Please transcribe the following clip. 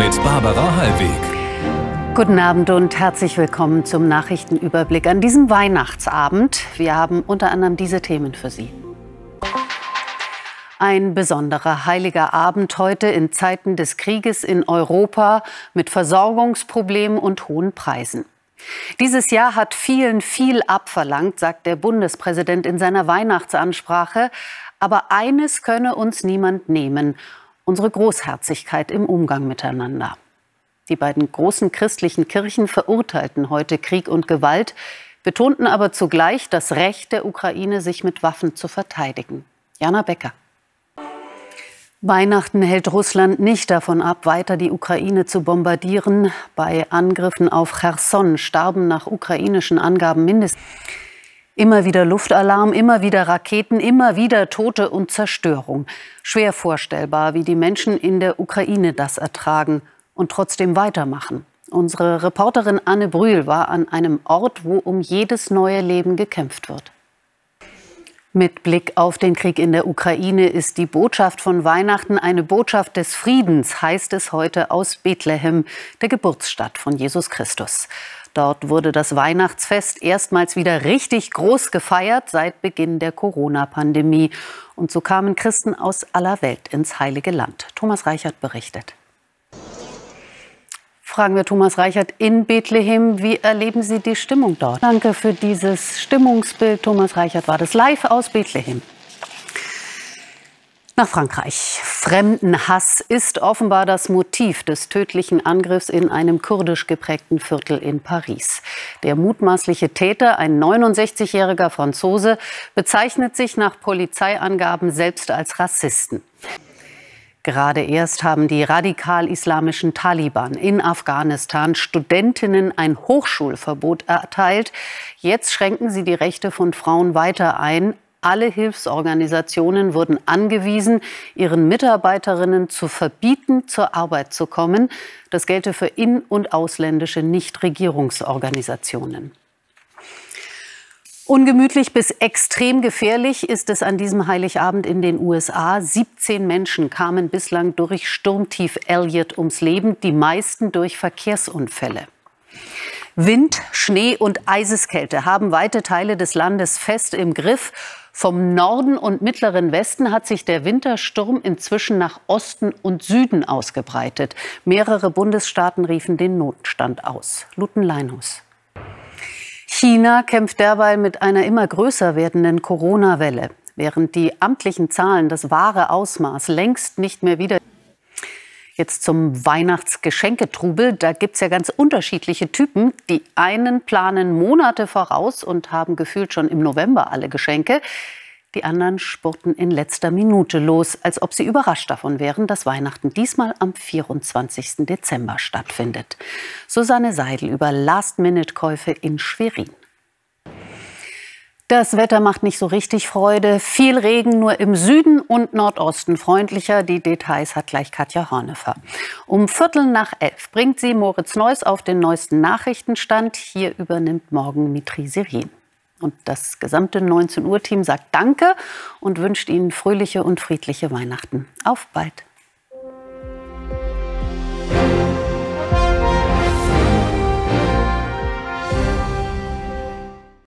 mit Barbara Hallweg. Guten Abend und herzlich willkommen zum Nachrichtenüberblick an diesem Weihnachtsabend. Wir haben unter anderem diese Themen für Sie. Ein besonderer heiliger Abend heute in Zeiten des Krieges in Europa mit Versorgungsproblemen und hohen Preisen. Dieses Jahr hat vielen viel abverlangt, sagt der Bundespräsident in seiner Weihnachtsansprache. Aber eines könne uns niemand nehmen, unsere Großherzigkeit im Umgang miteinander. Die beiden großen christlichen Kirchen verurteilten heute Krieg und Gewalt, betonten aber zugleich das Recht der Ukraine, sich mit Waffen zu verteidigen. Jana Becker. Weihnachten hält Russland nicht davon ab, weiter die Ukraine zu bombardieren. Bei Angriffen auf Cherson starben nach ukrainischen Angaben mindestens Immer wieder Luftalarm, immer wieder Raketen, immer wieder Tote und Zerstörung. Schwer vorstellbar, wie die Menschen in der Ukraine das ertragen und trotzdem weitermachen. Unsere Reporterin Anne Brühl war an einem Ort, wo um jedes neue Leben gekämpft wird. Mit Blick auf den Krieg in der Ukraine ist die Botschaft von Weihnachten eine Botschaft des Friedens, heißt es heute aus Bethlehem, der Geburtsstadt von Jesus Christus. Dort wurde das Weihnachtsfest erstmals wieder richtig groß gefeiert seit Beginn der Corona-Pandemie. Und so kamen Christen aus aller Welt ins Heilige Land. Thomas Reichert berichtet. Fragen wir Thomas Reichert in Bethlehem. Wie erleben Sie die Stimmung dort? Danke für dieses Stimmungsbild. Thomas Reichert war das live aus Bethlehem. Nach Frankreich. Fremdenhass ist offenbar das Motiv des tödlichen Angriffs in einem kurdisch geprägten Viertel in Paris. Der mutmaßliche Täter, ein 69-jähriger Franzose, bezeichnet sich nach Polizeiangaben selbst als Rassisten. Gerade erst haben die radikal-islamischen Taliban in Afghanistan Studentinnen ein Hochschulverbot erteilt. Jetzt schränken sie die Rechte von Frauen weiter ein, alle Hilfsorganisationen wurden angewiesen, ihren Mitarbeiterinnen zu verbieten, zur Arbeit zu kommen. Das gelte für in- und ausländische Nichtregierungsorganisationen. Ungemütlich bis extrem gefährlich ist es an diesem Heiligabend in den USA. 17 Menschen kamen bislang durch Sturmtief Elliott ums Leben, die meisten durch Verkehrsunfälle. Wind, Schnee und Eiseskälte haben weite Teile des Landes fest im Griff. Vom Norden und mittleren Westen hat sich der Wintersturm inzwischen nach Osten und Süden ausgebreitet. Mehrere Bundesstaaten riefen den Notstand aus. Luten Leinhus. China kämpft derweil mit einer immer größer werdenden Corona-Welle. Während die amtlichen Zahlen das wahre Ausmaß längst nicht mehr wieder Jetzt zum Weihnachtsgeschenketrubel. Da gibt es ja ganz unterschiedliche Typen. Die einen planen Monate voraus und haben gefühlt schon im November alle Geschenke. Die anderen spurten in letzter Minute los, als ob sie überrascht davon wären, dass Weihnachten diesmal am 24. Dezember stattfindet. Susanne Seidel über Last-Minute-Käufe in Schwerin. Das Wetter macht nicht so richtig Freude. Viel Regen nur im Süden und Nordosten freundlicher. Die Details hat gleich Katja Hornefer. Um Viertel nach elf bringt sie Moritz Neuss auf den neuesten Nachrichtenstand. Hier übernimmt morgen Mitri Serin. Und das gesamte 19 Uhr Team sagt Danke und wünscht Ihnen fröhliche und friedliche Weihnachten. Auf bald.